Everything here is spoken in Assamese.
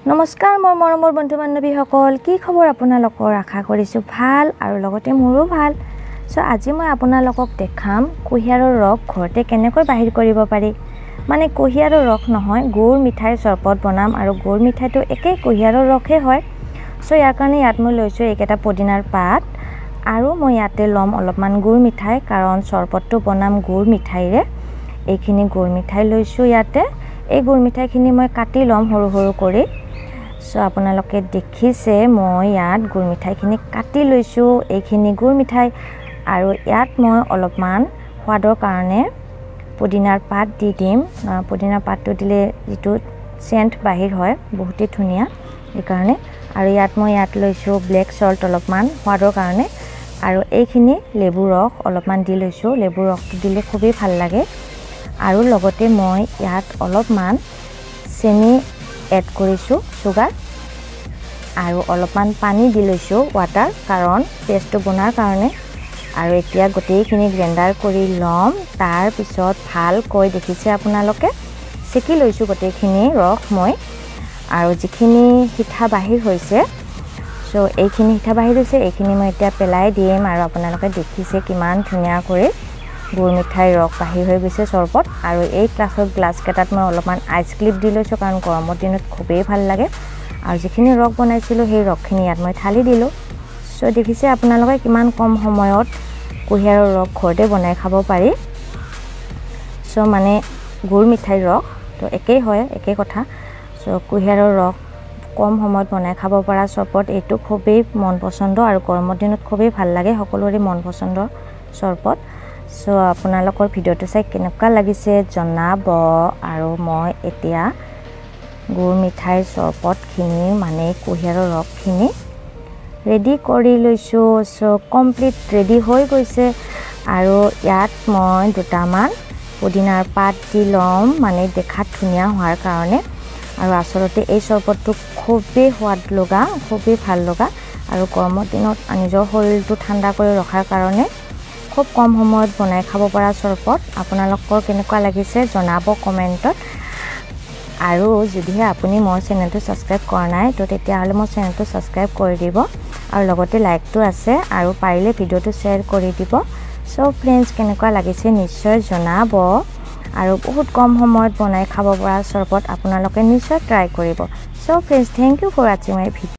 নমস্কাৰ মোৰ মৰমৰ বন্ধু বান্ধৱীসকল। কি খবৰ আপোনালোকৰ? আশা কৰিছোঁ ভাল আৰু লগতে মোৰো ভাল। চ' আজি মই আপোনালোকক দেখাম কুঁহিয়াৰৰ ৰস ঘৰতে কেনেকৈ বাহিৰ কৰিব পাৰি। মানে কুঁহিয়াৰৰ ৰস নহয় গুৰ মিঠাইৰ চৰবত বনাম আৰু গুৰ মিঠাইটো একেই কুঁহিয়াৰৰ ৰসেই হয়। চ' ইয়াৰ কাৰণে ইয়াত মই লৈছোঁ এইকেইটা পদিনাৰ পাত আৰু মই ইয়াতে ল'ম অলপমান গুৰ মিঠাই কাৰণ চৰবতটো বনাম গুৰ মিঠাইৰে। এইখিনি গুৰ মিঠাই লৈছোঁ ইয়াতে। এই গুৰ মিঠাইখিনি মই কাটি ল'ম সৰু সৰু কৰি। চ' আপোনালোকে দেখিছে মই ইয়াত গুৰ মিঠাইখিনি কাটি লৈছোঁ এইখিনি গুৰ মিঠাই। আৰু ইয়াত মই অলপমান সোৱাদৰ কাৰণে পুদিনাৰ পাত দি দিম। পুদিনাৰ পাতটো দিলে যিটো চেণ্ট বাহিৰ হয় বহুতেই ধুনীয়া সেইকাৰণে আৰু ইয়াত মই ইয়াত লৈছোঁ ব্লেক চল্ট অলপমান সোৱাদৰ কাৰণে। আৰু এইখিনি লেবু ৰস অলপমান দি লৈছোঁ লেবু ৰসটো দিলে খুবেই ভাল লাগে। আৰু লগতে মই ইয়াত অলপমান চেনি এড কৰিছোঁ চুগাৰ আৰু অলপমান পানী দি লৈছোঁ ৱাটাৰ কাৰণ পেষ্টটো বনোৱাৰ কাৰণে। আৰু এতিয়া গোটেইখিনি গ্ৰেণ্ডাৰ কৰি ল'ম তাৰপিছত ভালকৈ দেখিছে আপোনালোকে চেকি লৈছোঁ গোটেইখিনি ৰস মই। আৰু যিখিনি সিঠা বাহিৰ হৈছে চ' এইখিনি সিঠা বাহিৰ হৈছে এইখিনি মই এতিয়া পেলাই দিম আৰু আপোনালোকে দেখিছে কিমান ধুনীয়া কৰি। গুৰ মিঠাই ৰস বাহিৰ হৈ গৈছে চৰবত। আৰু এই গ্লাছৰ গ্লাছকেইটাত মই অলপমান আইচ ক্লিপ দি লৈছোঁ কাৰণ গৰমৰ দিনত খুবেই ভাল লাগে। আৰু যিখিনি ৰস বনাইছিলোঁ সেই ৰসখিনি ইয়াত মই ঢালি দিলোঁ। চ' দেখিছে আপোনালোকে কিমান কম সময়ত কুঁহিয়াৰৰ ৰস ঘৰতে বনাই খাব পাৰি। চ' মানে গুৰ মিঠাইৰ ৰস তো একেই হয় একেই কথা। চ' কুঁহিয়াৰৰ ৰস কম সময়ত বনাই খাব পৰা চৰবত এইটো খুবেই মন পচন্দ আৰু গৰমৰ দিনত খুবেই ভাল লাগে সকলোৰে মন পচন্দৰ চৰবত। চ' আপোনালোকৰ ভিডিঅ'টো চাই কেনেকুৱা লাগিছে জনাব আৰু মই এতিয়া গুৰ মিঠাইৰ চৰবতখিনি মানে কুঁহিয়াৰৰ ৰসখিনি ৰেডি কৰি লৈছোঁ। চ' কমপ্লিট ৰেডি হৈ গৈছে আৰু ইয়াত মই দুটামান পুদিনাৰ পাত দি ল'ম মানে দেখাত ধুনীয়া হোৱাৰ কাৰণে আৰু আচলতে এই চৰবতটো খুবেই সোৱাদ লগা খুবেই ভাল লগা আৰু গৰমৰ দিনত নিজৰ শৰীৰটো ঠাণ্ডা কৰি ৰখাৰ কাৰণে খুব কম সময়ত বনাই খাব পৰা চৰবত আপোনালোকৰ কেনেকুৱা লাগিছে জনাব কমেণ্টত। আৰু যদিহে আপুনি মোৰ চেনেলটো ছাবস্ক্ৰাইব কৰা নাই তো তেতিয়াহ'লে মোৰ চেনেলটো ছাবস্ক্ৰাইব কৰি দিব। আৰু লগতে লাইকটো আছে আৰু পাৰিলে ভিডিঅ'টো শ্বেয়াৰ কৰি দিব। চ' ফ্ৰেণ্ডছ কেনেকুৱা লাগিছে নিশ্চয় জনাব। আৰু বহুত কম সময়ত বনাই খাব পৰা চৰবত আপোনালোকে নিশ্চয় ট্ৰাই কৰিব। So' friends thank you for ৱাচিং মাই ভিডিঅ'